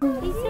嗯